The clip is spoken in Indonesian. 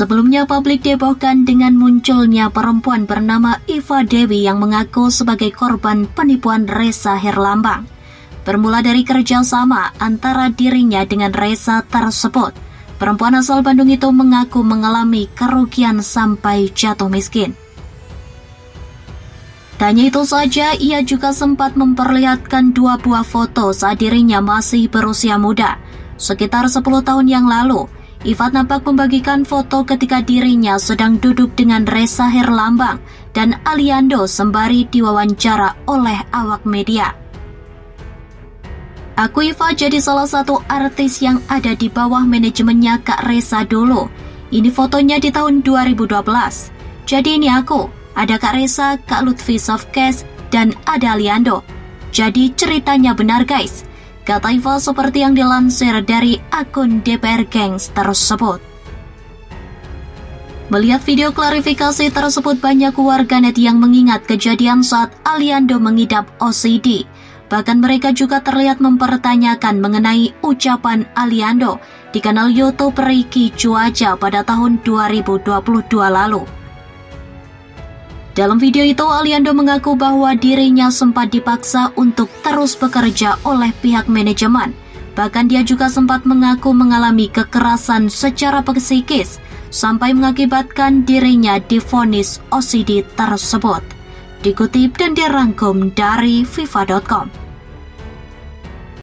Sebelumnya publik dihebohkan dengan munculnya perempuan bernama Iva Dewi yang mengaku sebagai korban penipuan Reza Herlambang. Bermula dari kerjasama antara dirinya dengan Reza tersebut, perempuan asal Bandung itu mengaku mengalami kerugian sampai jatuh miskin. Tanya itu saja, ia juga sempat memperlihatkan dua buah foto saat dirinya masih berusia muda, sekitar 10 tahun yang lalu, Ifat nampak membagikan foto ketika dirinya sedang duduk dengan Reza Herlambang dan Aliando sembari diwawancara oleh awak media. Aku Iva jadi salah satu artis yang ada di bawah manajemennya Kak Reza dulu. Ini fotonya di tahun 2012. Jadi ini aku, ada Kak Reza, Kak Lutfi Softcase, dan ada Aliando. Jadi ceritanya benar guys. Kata Iva seperti yang dilansir dari akun DPR Gangs tersebut. Melihat video klarifikasi tersebut banyak warganet yang mengingat kejadian saat Aliando mengidap OCD. Bahkan mereka juga terlihat mempertanyakan mengenai ucapan Aliando di kanal YouTube Reiki Cuaca pada tahun 2022 lalu. Dalam video itu, Aliando mengaku bahwa dirinya sempat dipaksa untuk terus bekerja oleh pihak manajemen. Bahkan dia juga sempat mengaku mengalami kekerasan secara psikis sampai mengakibatkan dirinya difonis OCD tersebut. Dikutip dan dirangkum dari FIFA.com.